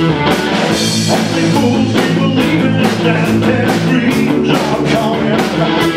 Only fools who believe in the death and dreams are coming.